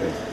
Okay.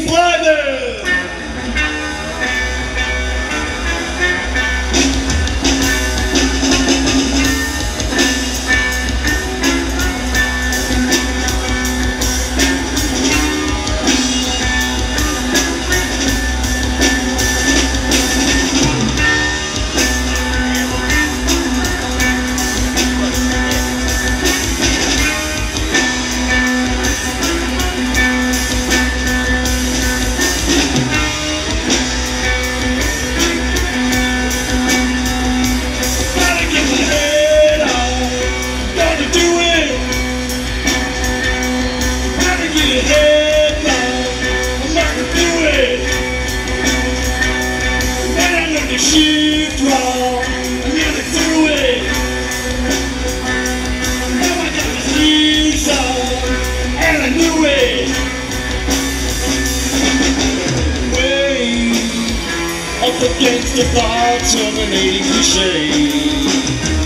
together. against the thoughts of an aching shade.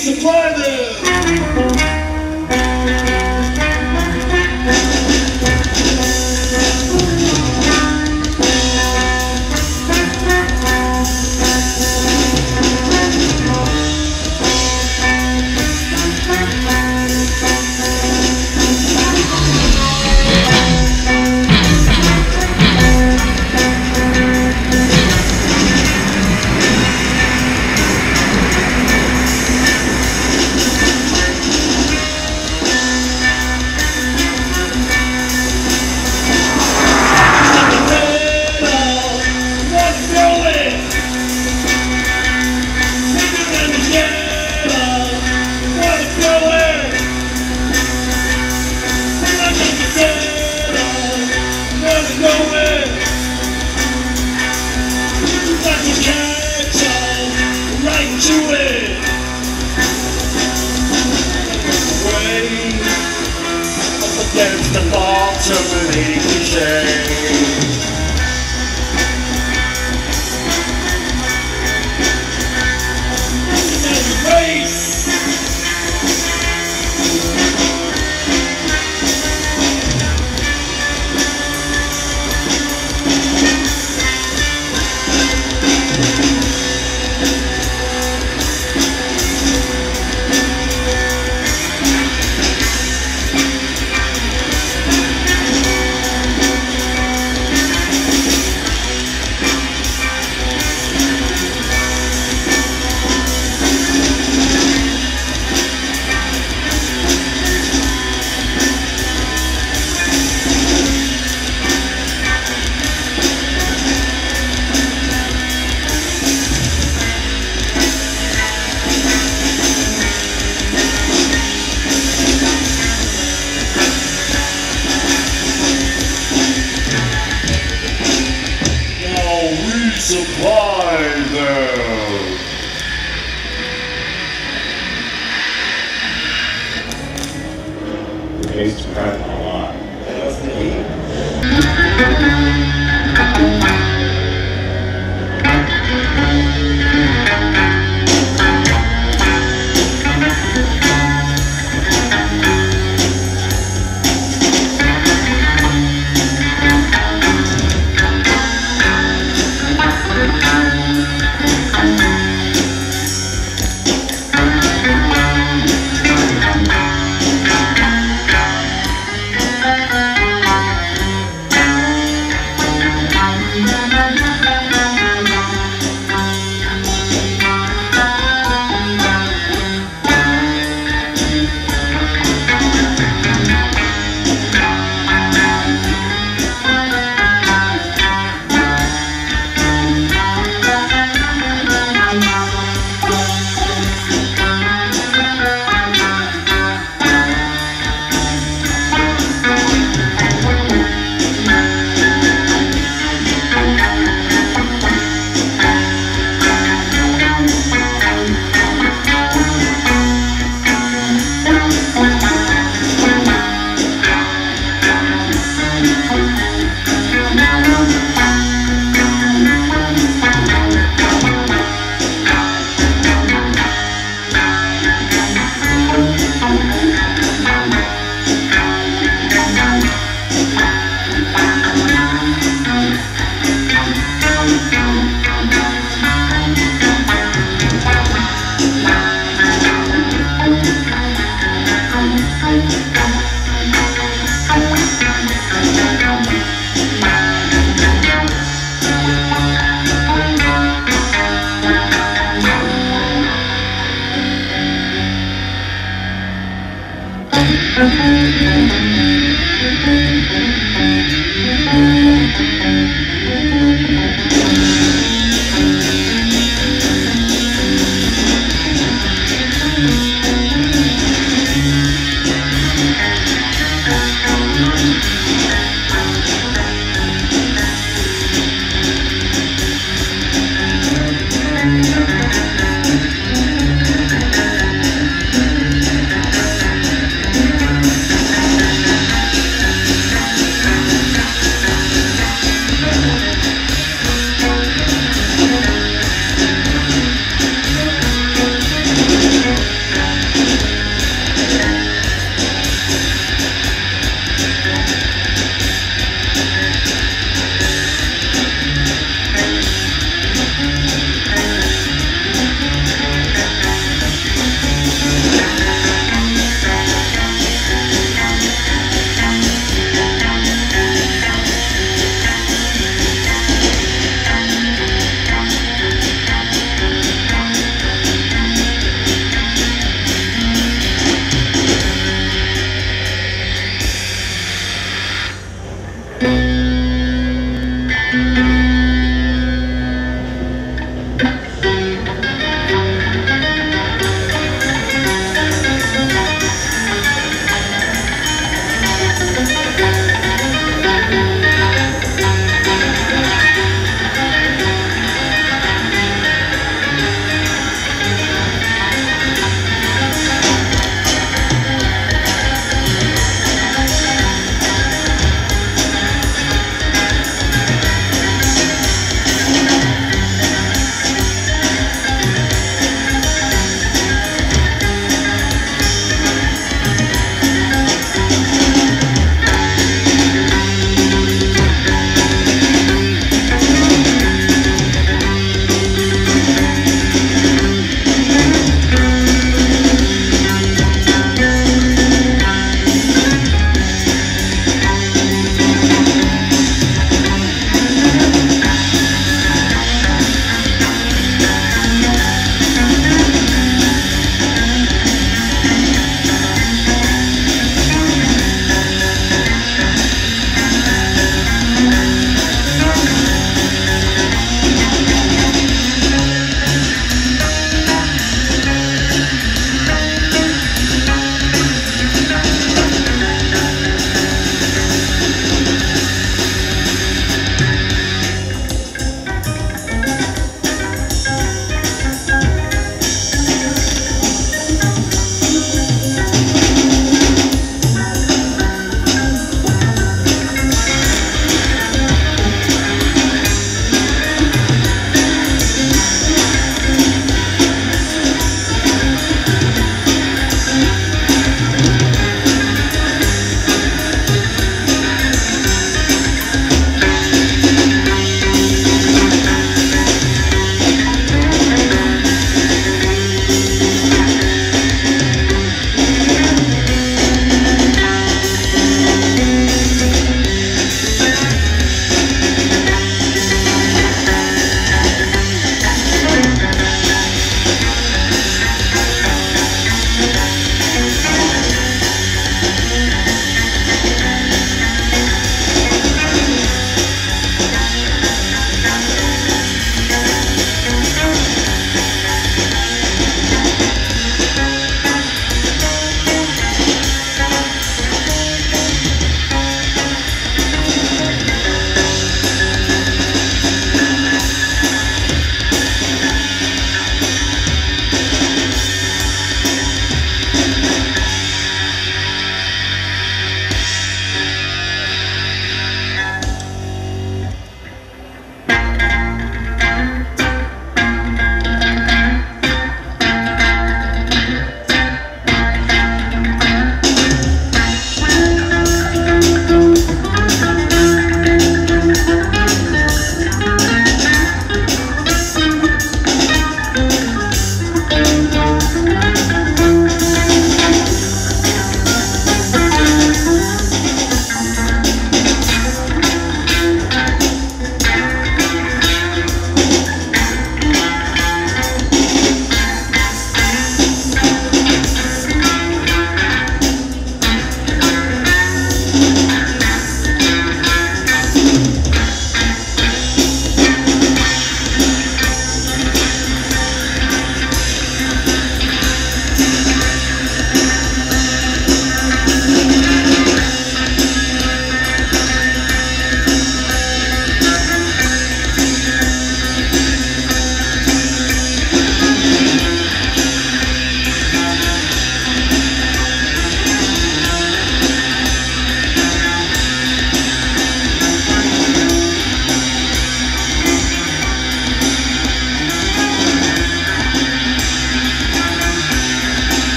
supply them. Terminating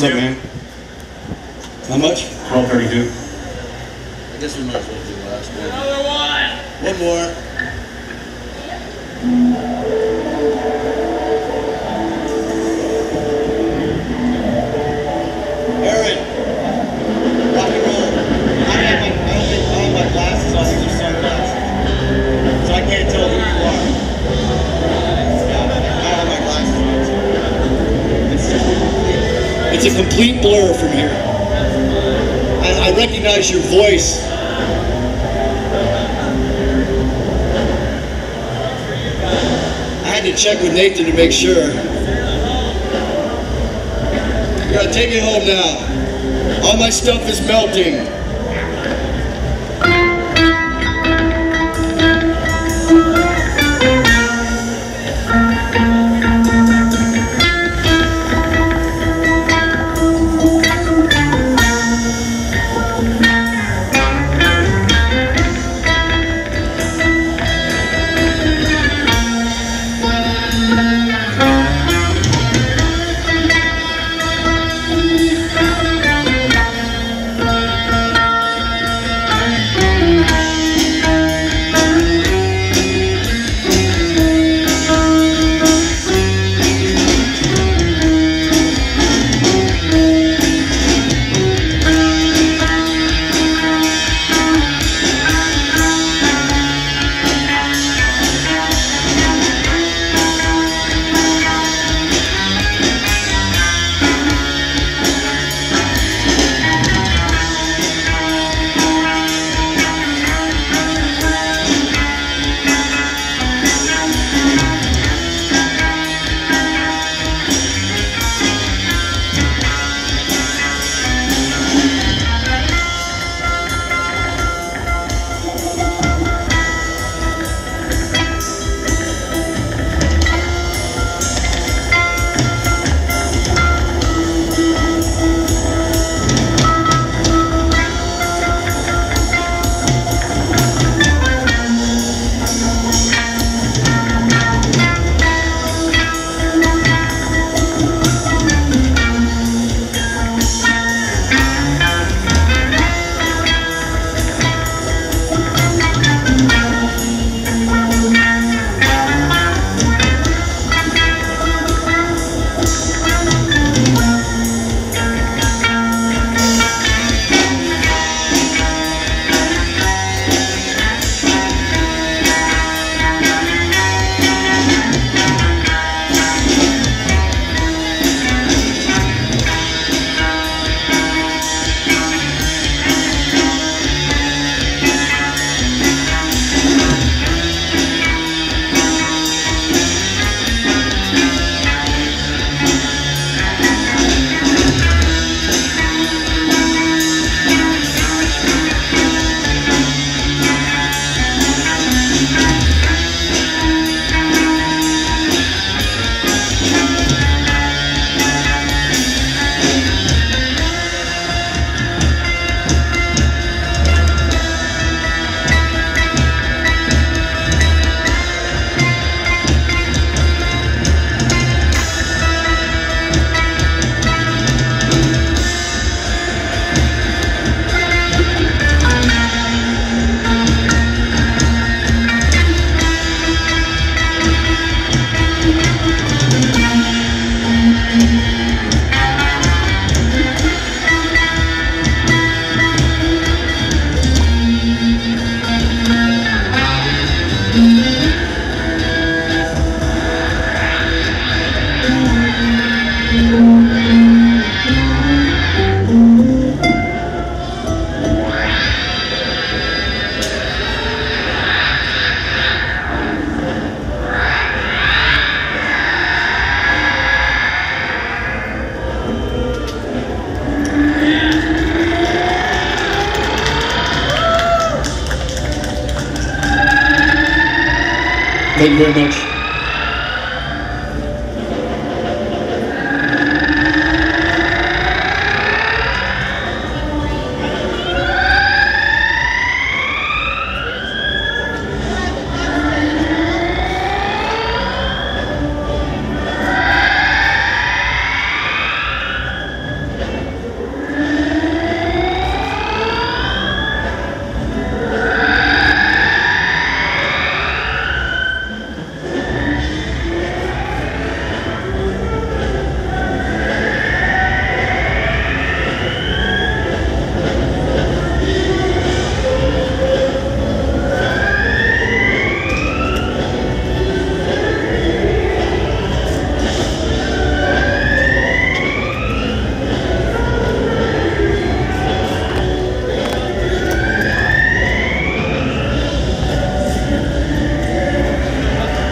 What's up, man? It's a complete blur from here. I, I recognize your voice. I had to check with Nathan to make sure. You gotta take it home now. All my stuff is melting.